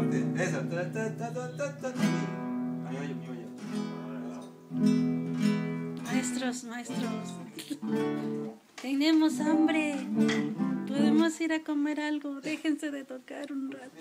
parte. Esa. Maestros, maestros. Tenemos hambre. Podemos ir a comer algo. Déjense de tocar un rato.